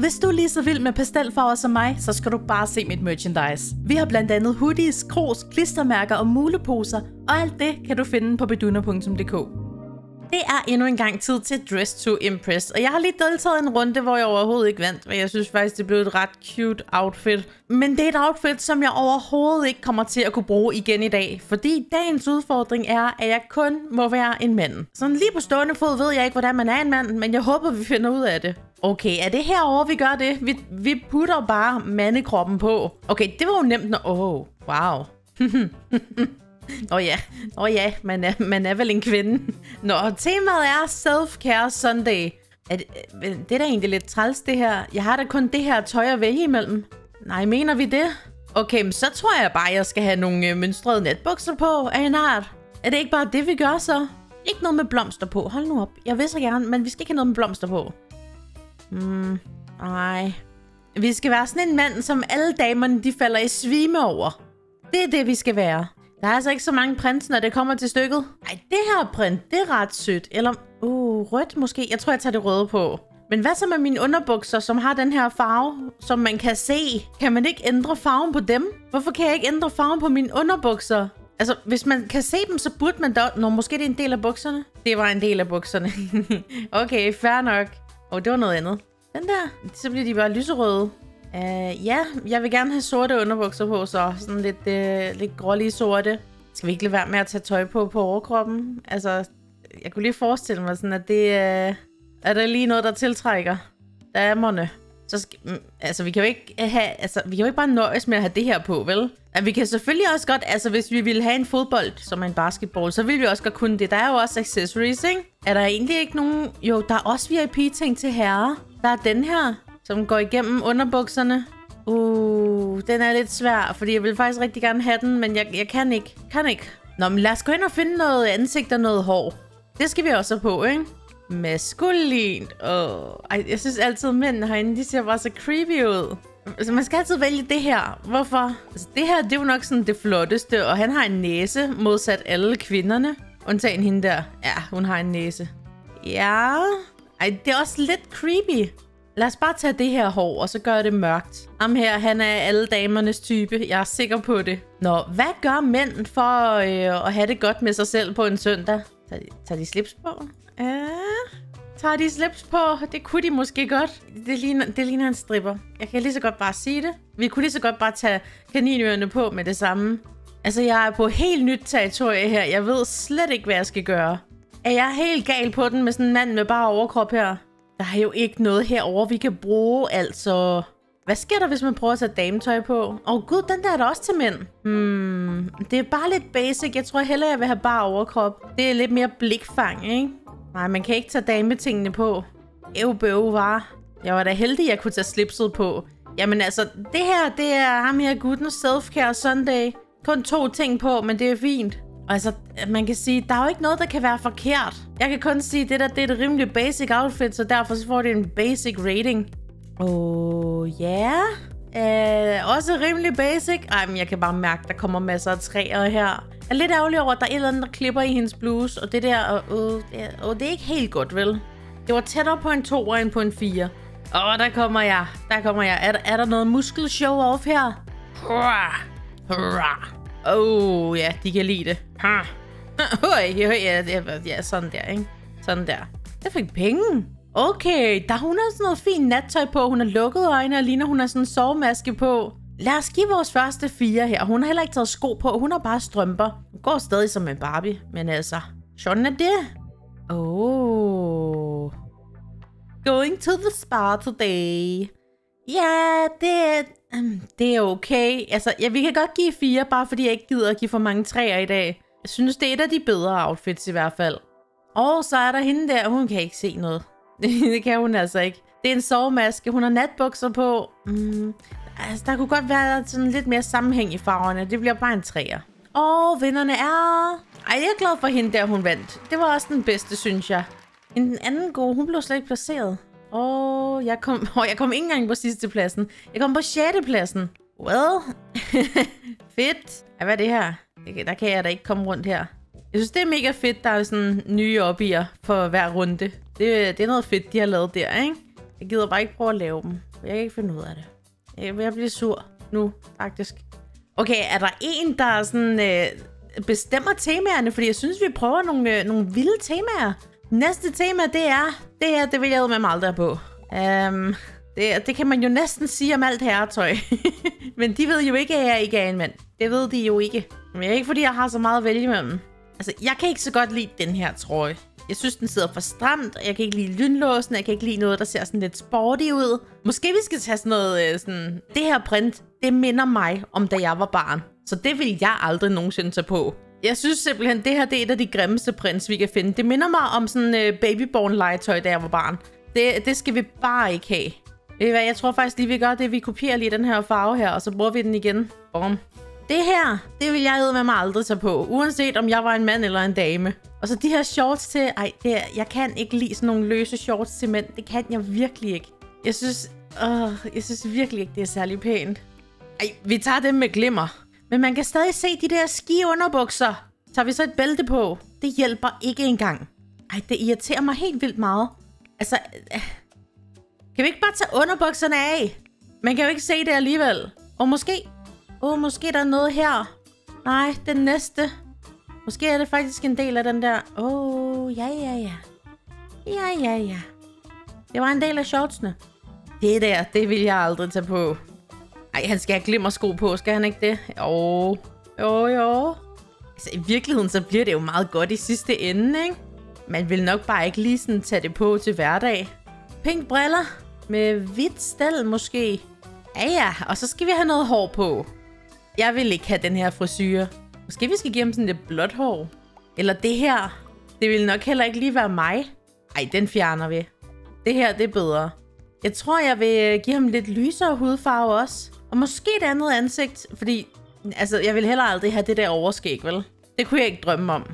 Hvis du er lige så vild med pastelfarver som mig, så skal du bare se mit merchandise. Vi har blandt andet hoodies, kros, klistermærker og muleposer, og alt det kan du finde på beduna.dk. Det er endnu en gang tid til Dress to Impress, og jeg har lige deltaget en runde, hvor jeg overhovedet ikke vandt, men jeg synes faktisk, det blev et ret cute outfit. Men det er et outfit, som jeg overhovedet ikke kommer til at kunne bruge igen i dag, fordi dagens udfordring er, at jeg kun må være en mand. Sådan lige på stående fod ved jeg ikke, hvordan man er en mand, men jeg håber, vi finder ud af det. Okay, er det herover vi gør det? Vi, vi putter bare mandekroppen på. Okay, det var jo nemt, Åh, Oh, wow. Nå oh ja, Nå oh ja, man er, man er vel en kvinde. Nå, temaet er Self-Care Sunday. Er det, øh, det er da egentlig lidt træls, det her. Jeg har da kun det her tøj at vælge imellem. Nej, mener vi det? Okay, men så tror jeg bare, jeg skal have nogle øh, mønstrede netbukser på af en art. Er det ikke bare det, vi gør så? Ikke noget med blomster på. Hold nu op. Jeg vil så gerne, men vi skal ikke have noget med blomster på. Mm, nej. Vi skal være sådan en mand, som alle damerne de falder i svime over. Det er det, vi skal være. Der er altså ikke så mange prins, når det kommer til stykket. Ej, det her print, det er ret sødt. Eller, uh, rødt måske. Jeg tror, jeg tager det røde på. Men hvad så med mine underbukser, som har den her farve, som man kan se? Kan man ikke ændre farven på dem? Hvorfor kan jeg ikke ændre farven på mine underbukser? Altså, hvis man kan se dem, så burde man da... Nå, måske det er en del af bukserne. Det var en del af bukserne. okay, fair nok. Oh, det var noget andet. Den der, så bliver de bare lyserøde. Uh, ja, jeg vil gerne have sorte underbukser på, så sådan lidt, uh, lidt grålige sorte. Skal vi ikke lade være med at tage tøj på på overkroppen? Altså, jeg kunne lige forestille mig sådan, at det uh, er der lige noget, der tiltrækker damerne. Så skal, mm, altså, vi kan jo ikke have, altså, vi kan jo ikke bare nøjes med at have det her på, vel? At vi kan selvfølgelig også godt, altså hvis vi ville have en fodbold, som er en basketball, så ville vi også godt kunne det. Der er jo også accessories, ikke? Er der egentlig ikke nogen... Jo, der er også VIP-ting til herrer. Der er den her, som går igennem underbukserne. Uh, den er lidt svær, fordi jeg vil faktisk rigtig gerne have den, men jeg, jeg kan ikke. Kan ikke. Nå, men lad os gå ind og finde noget ansigt og noget hår. Det skal vi også have på, ikke? Maskulint. Oh. Ej, jeg synes altid, at mændene herinde, de ser bare så creepy ud. Altså, man skal altid vælge det her. Hvorfor? Altså, det her, det er jo nok sådan det flotteste, og han har en næse, modsat alle kvinderne. Undtagen hende der. Ja, hun har en næse. Ja. Ej, det er også lidt creepy. Lad os bare tage det her hår, og så gør det mørkt. Ham her, han er alle damernes type. Jeg er sikker på det. Nå, hvad gør mænd for øh, at have det godt med sig selv på en søndag? Tager de, tager de slips på? Ja. Tager de slips på? Det kunne de måske godt. Det ligner, det ligner en stripper. Jeg kan lige så godt bare sige det. Vi kunne lige så godt bare tage kaninørerne på med det samme. Altså, jeg er på helt nyt territorie her. Jeg ved slet ikke, hvad jeg skal gøre. Er jeg helt gal på den med sådan en mand med bare overkrop her? Der er jo ikke noget herover vi kan bruge, altså... Hvad sker der, hvis man prøver at tage dametøj på? Åh oh, gud, den der er der også til mænd. Hmm, det er bare lidt basic. Jeg tror hellere, jeg vil have bare overkrop. Det er lidt mere blikfang, ikke? Nej, man kan ikke tage dametingene på. Ev bøv, var. Jeg var da heldig, jeg kunne tage slipset på. Jamen altså, det her, det er ham her gutten self-care Sunday. Kun to ting på, men det er fint. Og altså, man kan sige, der er jo ikke noget, der kan være forkert. Jeg kan kun sige, det der det er et rimelig basic outfit, så derfor så får det en basic rating. Oh, ja. Yeah. Uh, også rimelig basic. Ej, men jeg kan bare mærke, der kommer masser af træer her. Jeg er lidt ærgerlig over, at der er et eller andet, der klipper i hendes bluse. Og det der, og, øh, det, er, det er ikke helt godt, vel? Det var tættere på en 2 end på en 4. Åh, oh, der kommer jeg. Der kommer jeg. Er, er der noget muskelshow-off her? Hurra! Hurra! Oh, ja, de kan lide det. Ha. Høj, ja, ja, ja, sådan der, ikke? Sådan der. Jeg fik penge. Okay, der hun har sådan noget fint nattøj på. Hun har lukket øjne og ligner, hun har sådan en sovemaske på. Lad os give vores første fire her. Hun har heller ikke taget sko på. Hun har bare strømper. Hun går stadig som en Barbie. Men altså, sådan er det. Oh. Going to the spa today. Ja, det, um, det er okay. Altså, ja, vi kan godt give fire, bare fordi jeg ikke gider at give for mange træer i dag. Jeg synes, det er et af de bedre outfits i hvert fald. Og så er der hende der, hun kan ikke se noget. det kan hun altså ikke. Det er en sovemaske, hun har natbukser på. Mm, altså, der kunne godt være sådan lidt mere sammenhæng i farverne. Det bliver bare en træer. Og vinderne er... Ej, jeg er glad for hende der, hun vandt. Det var også den bedste, synes jeg. En den anden gode, hun blev slet ikke placeret. Åh, oh, jeg kom, oh, jeg kom ikke engang på sidste pladsen. Jeg kom på sjette pladsen. Well, fedt. Ej, hvad er det her? Der kan jeg da ikke komme rundt her. Jeg synes, det er mega fedt, der er sådan nye opbier for hver runde. Det, det er noget fedt, de har lavet der, ikke? Jeg gider bare ikke prøve at lave dem. Jeg kan ikke finde ud af det. Jeg bliver blive sur nu, faktisk. Okay, er der en, der sådan, øh, bestemmer temaerne? Fordi jeg synes, vi prøver nogle, øh, nogle vilde temaer. Næste tema, det er... Det her, det vil jeg med mig aldrig på. Um, det, det kan man jo næsten sige om alt herretøj. Men de ved jo ikke, at jeg ikke er en mand. Det ved de jo ikke. Men jeg ikke fordi, jeg har så meget at vælge mellem. Altså, jeg kan ikke så godt lide den her trøje. Jeg synes, den sidder for stramt, og jeg kan ikke lide lynlåsen, jeg kan ikke lide noget, der ser sådan lidt sporty ud. Måske vi skal tage sådan noget, øh, sådan... Det her print, det minder mig om da jeg var barn. Så det vil jeg aldrig nogensinde tage på. Jeg synes simpelthen, det her det er et af de grimmeste prints, vi kan finde. Det minder mig om sådan øh, babyborn legetøj, da jeg var barn. Det, det skal vi bare ikke have. Ved I hvad, jeg tror faktisk lige, vi gør det. Vi kopierer lige den her farve her, og så bruger vi den igen. Bom. Det her, det vil jeg med mig aldrig tage på. Uanset om jeg var en mand eller en dame. Og så de her shorts til... Ej, det er, jeg kan ikke lide sådan nogle løse shorts til mænd. Det kan jeg virkelig ikke. Jeg synes... Åh, jeg synes virkelig ikke, det er særlig pænt. Ej, vi tager dem med glimmer. Men man kan stadig se de der ski underbukser. Tager vi så et bælte på? Det hjælper ikke engang. Ej, det irriterer mig helt vildt meget. Altså, øh, kan vi ikke bare tage underbukserne af? Man kan jo ikke se det alligevel. Og måske... Åh, oh, måske der er noget her. Nej, den næste. Måske er det faktisk en del af den der... Åh, oh, ja, ja, ja. Ja, ja, ja. Det var en del af shortsene. Det der, det vil jeg aldrig tage på. Ej, han skal have glimmersko på, skal han ikke det? Jo, jo, jo. Altså, i virkeligheden, så bliver det jo meget godt i sidste ende, ikke? Man vil nok bare ikke lige sådan tage det på til hverdag. Pink briller med hvidt stel måske. Ja, ja, og så skal vi have noget hår på. Jeg vil ikke have den her frisyre. Måske vi skal give ham sådan lidt blåt hår. Eller det her. Det vil nok heller ikke lige være mig. Ej, den fjerner vi. Det her, det er bedre. Jeg tror, jeg vil øh, give ham lidt lysere hudfarve også. Og måske et andet ansigt, fordi altså, jeg vil heller aldrig have det der overskæg, vel? Det kunne jeg ikke drømme om.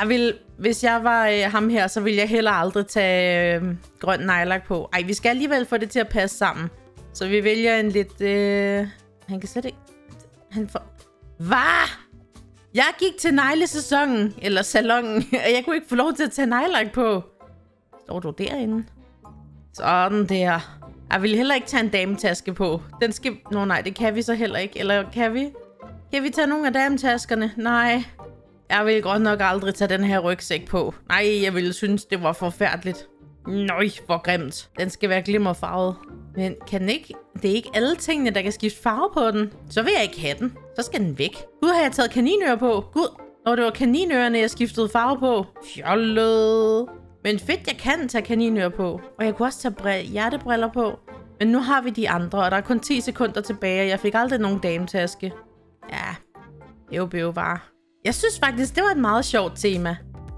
Jeg vil, hvis jeg var øh, ham her, så ville jeg heller aldrig tage øh, grøn nejlak på. Ej, vi skal alligevel få det til at passe sammen. Så vi vælger en lidt... Øh... Han kan slet ikke... Han får... Hvad? Jeg gik til neglesæsonen, eller salongen, og jeg kunne ikke få lov til at tage neglelak på. Står du derinde? Sådan der. Jeg vil heller ikke tage en dametaske på. Den skal... Nå nej, det kan vi så heller ikke. Eller kan vi? Kan vi tage nogle af dametaskerne? Nej. Jeg vil godt nok aldrig tage den her rygsæk på. Nej, jeg ville synes, det var forfærdeligt. Nøj, hvor grimt. Den skal være glimmerfarvet. Men kan den ikke... Det er ikke alle tingene, der kan skifte farve på den. Så vil jeg ikke have den. Så skal den væk. Gud, har jeg taget kaninører på? Gud, når det var kaninørerne, jeg skiftede farve på. Fjollet. Men fedt, jeg kan tage kaninører på. Og jeg kunne også tage hjertebriller på. Men nu har vi de andre, og der er kun 10 sekunder tilbage, og jeg fik aldrig nogen dametaske. Ja, det er jo. Jeg synes faktisk, det var et meget sjovt tema.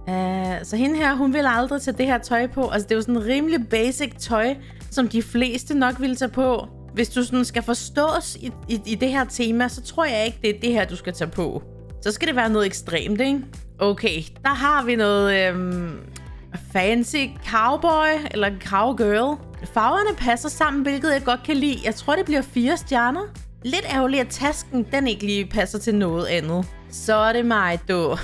Uh, så hende her, hun vil aldrig tage det her tøj på. Altså, det er jo sådan rimelig basic tøj, som de fleste nok ville tage på. Hvis du sådan skal forstås i, i, i det her tema, så tror jeg ikke, det er det her, du skal tage på. Så skal det være noget ekstremt, ikke? Okay, der har vi noget øhm, fancy cowboy eller cowgirl. Farverne passer sammen, hvilket jeg godt kan lide. Jeg tror, det bliver fire stjerner. Lidt ærgerligt, at tasken den ikke lige passer til noget andet. Så er det mig, du.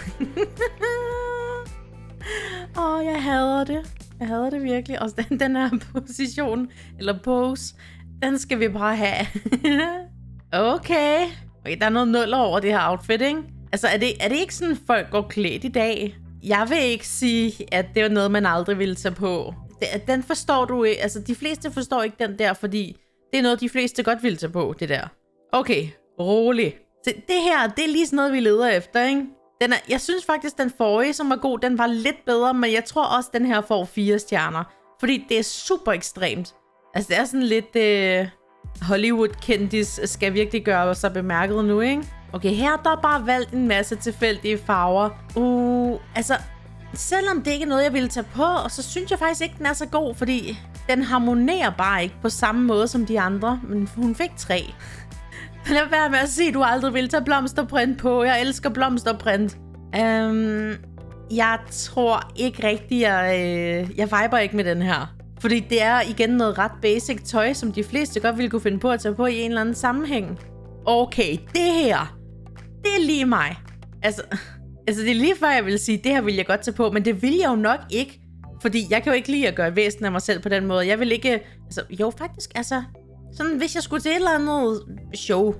Åh, oh, jeg hader det. Jeg havde det virkelig. Og den, den her position, eller pose, den skal vi bare have. okay. okay. der er noget nul over det her outfit, ikke? Altså, er det, er det ikke sådan, folk går klædt i dag? Jeg vil ikke sige, at det er noget, man aldrig ville tage på. Den forstår du ikke. Altså, de fleste forstår ikke den der, fordi det er noget, de fleste godt vil tage på, det der. Okay, rolig. Så det her, det er lige sådan noget, vi leder efter, ikke? Den er, jeg synes faktisk, den forrige, som var god, den var lidt bedre, men jeg tror også, den her får fire stjerner. Fordi det er super ekstremt. Altså, det er sådan lidt... Øh, Hollywood-kendis skal virkelig gøre sig bemærket nu, ikke? Okay, her der er bare valgt en masse tilfældige farver. Uh, altså, selvom det ikke er noget, jeg ville tage på, så synes jeg faktisk ikke, den er så god, fordi den harmonerer bare ikke på samme måde som de andre. Men hun fik tre. Lad være med at sige, at du aldrig vil tage blomsterprint på. Jeg elsker blomsterprint. Øhm, jeg tror ikke rigtigt, jeg, øh, jeg viber ikke med den her. Fordi det er igen noget ret basic tøj, som de fleste godt ville kunne finde på at tage på i en eller anden sammenhæng. Okay, det her, det er lige mig. Altså, altså det er lige før, jeg vil sige, det her vil jeg godt tage på, men det vil jeg jo nok ikke. Fordi jeg kan jo ikke lide at gøre væsen af mig selv på den måde. Jeg vil ikke... Altså, jo, faktisk, altså... Sådan, hvis jeg skulle til et eller andet show,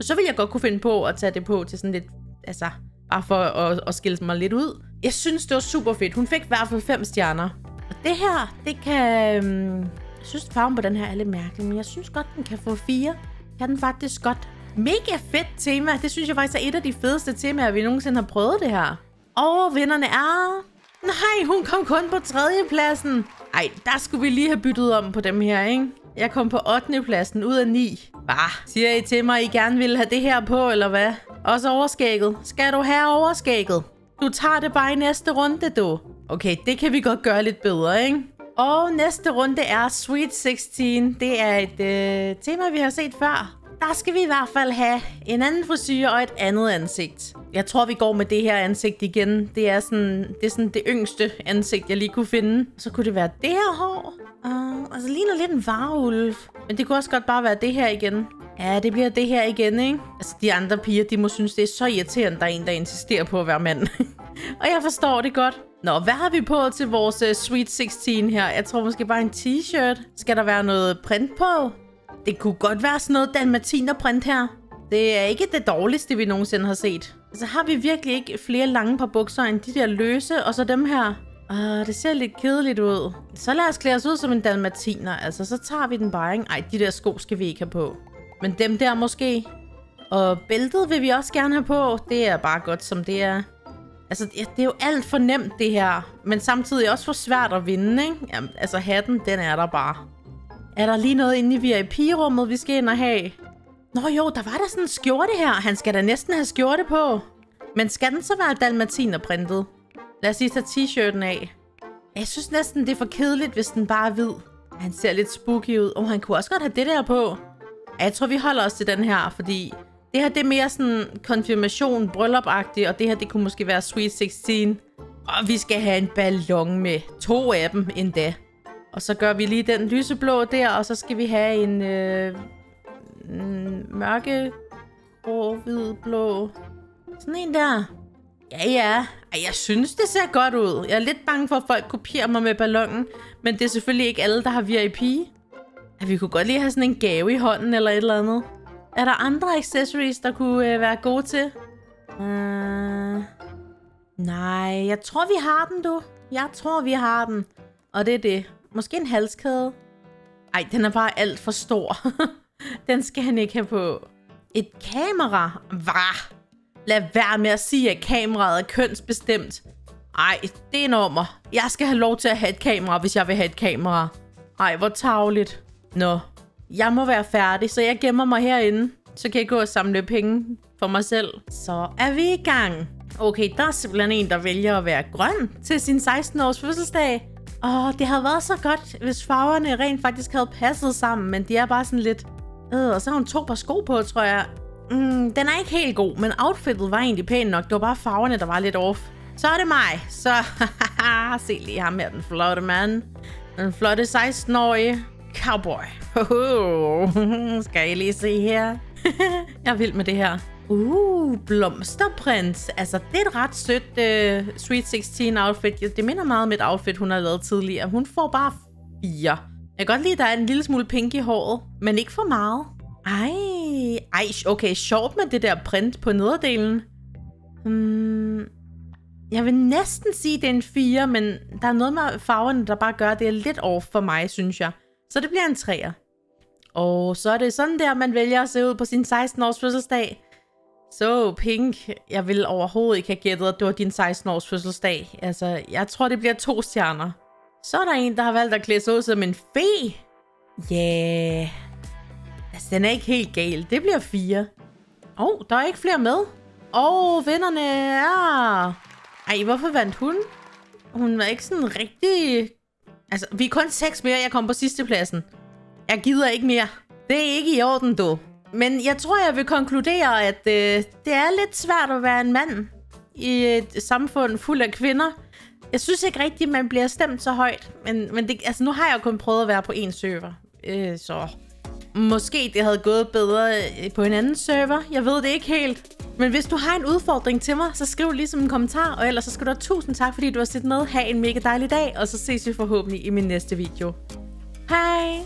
så ville jeg godt kunne finde på at tage det på til sådan lidt... Altså, bare for at, at skille mig lidt ud. Jeg synes, det var super fedt. Hun fik i hvert fald fem stjerner. Og det her, det kan... Øhm, jeg synes, farven på den her er lidt mærkelig, men jeg synes godt, den kan få fire. Kan den faktisk godt. Mega fedt tema. Det synes jeg faktisk er et af de fedeste temaer, vi nogensinde har prøvet det her. Og vinderne er... Nej, hun kom kun på tredje pladsen. Ej, der skulle vi lige have byttet om på dem her, ikke? Jeg kom på 8. pladsen ud af 9. Bah, siger I til mig, at I gerne vil have det her på, eller hvad? Også overskægget. Skal du have overskægget? Du tager det bare i næste runde, du. Okay, det kan vi godt gøre lidt bedre, ikke? Og næste runde er Sweet 16. Det er et øh, tema, vi har set før. Der skal vi i hvert fald have en anden frisyr og et andet ansigt. Jeg tror, vi går med det her ansigt igen. Det er sådan det, er sådan det yngste ansigt, jeg lige kunne finde. Så kunne det være det her hår. Uh, altså ligner lidt en varulv. Men det kunne også godt bare være det her igen. Ja, det bliver det her igen, ikke? Altså, de andre piger, de må synes, det er så irriterende, der er en, der insisterer på at være mand. og jeg forstår det godt. Nå, hvad har vi på til vores uh, Sweet 16 her? Jeg tror måske bare en t-shirt. Skal der være noget print på? Det kunne godt være sådan noget dalmatinerprint her. Det er ikke det dårligste, vi nogensinde har set. Altså har vi virkelig ikke flere lange par bukser end de der løse, og så dem her? Uh, det ser lidt kedeligt ud. Så lad os klæde os ud som en dalmatiner. Altså, så tager vi den bare, ikke? Ej, de der sko skal vi ikke have på. Men dem der måske. Og bæltet vil vi også gerne have på. Det er bare godt, som det er. Altså, det er jo alt for nemt, det her. Men samtidig også for svært at vinde, ikke? Jamen, altså, hatten, den er der bare. Er der lige noget inde i VIP-rummet, vi skal ind og have? Nå jo, der var der sådan en skjorte her. Han skal da næsten have skjorte på. Men skal den så være dalmatinerprintet? Lad os lige tage t-shirten af. Jeg synes næsten, det er for kedeligt, hvis den bare er hvid. Han ser lidt spooky ud. Og han kunne også godt have det der på. Jeg tror, vi holder os til den her, fordi det her det er mere sådan konfirmation, bryllup og det her det kunne måske være Sweet 16. Og vi skal have en ballon med to af dem endda. Og så gør vi lige den lyseblå der, og så skal vi have en øh, mørke, grå, hvid, blå. Sådan en der. Ja, ja. Ej, jeg synes, det ser godt ud. Jeg er lidt bange for, at folk kopierer mig med ballonen. Men det er selvfølgelig ikke alle, der har VIP. Ja, vi kunne godt lige have sådan en gave i hånden eller et eller andet. Er der andre accessories, der kunne øh, være gode til? Uh, nej, jeg tror, vi har den, du. Jeg tror, vi har den. Og det er det. Måske en halskæde. Ej, den er bare alt for stor. den skal han ikke have på. Et kamera? Hvad? Lad være med at sige, at kameraet er kønsbestemt. Ej, det er nummer. Jeg skal have lov til at have et kamera, hvis jeg vil have et kamera. Ej, hvor tavligt. Nå, jeg må være færdig, så jeg gemmer mig herinde. Så kan jeg gå og samle penge for mig selv. Så er vi i gang. Okay, der er simpelthen en, der vælger at være grøn til sin 16-års fødselsdag. Åh, det havde været så godt, hvis farverne rent faktisk havde passet sammen, men de er bare sådan lidt... Øh, og så har hun to par sko på, tror jeg. Mm, den er ikke helt god, men outfittet var egentlig pænt nok. Det var bare farverne, der var lidt off. Så er det mig. Så se lige ham her, den flotte mand. Den flotte 16-årige cowboy. Skal I lige se her? jeg er vild med det her. Uh, blomsterprins. Altså, det er et ret sødt uh, Sweet 16 outfit. Det minder meget om et outfit, hun har lavet tidligere. Hun får bare fire. Jeg kan godt lide, at der er en lille smule pink i håret, men ikke for meget. Ej, ej, okay, sjovt med det der print på nederdelen. Hmm, jeg vil næsten sige, det er en 4, men der er noget med farverne, der bare gør, at det er lidt off for mig, synes jeg. Så det bliver en 3'er. Og så er det sådan der, man vælger at se ud på sin 16-års fødselsdag. Så Pink, jeg vil overhovedet ikke have gættet, at det var din 16-års fødselsdag. Altså, jeg tror, det bliver to stjerner. Så er der en, der har valgt at klæde sig ud som en fe. Ja, yeah altså den er ikke helt gal. Det bliver fire. Åh, oh, der er ikke flere med. Åh, oh, vennerne er... Ej, hvorfor vandt hun? Hun var ikke sådan rigtig... Altså, vi er kun seks mere, jeg kom på sidste pladsen. Jeg gider ikke mere. Det er ikke i orden, du. Men jeg tror, jeg vil konkludere, at øh, det er lidt svært at være en mand i et samfund fuld af kvinder. Jeg synes ikke rigtigt, man bliver stemt så højt. Men, men det, altså, nu har jeg kun prøvet at være på en server. Øh, så måske det havde gået bedre øh, på en anden server. Jeg ved det ikke helt. Men hvis du har en udfordring til mig, så skriv lige som en kommentar, og ellers så skal du have tusind tak, fordi du har set med. Ha' en mega dejlig dag, og så ses vi forhåbentlig i min næste video. Hej!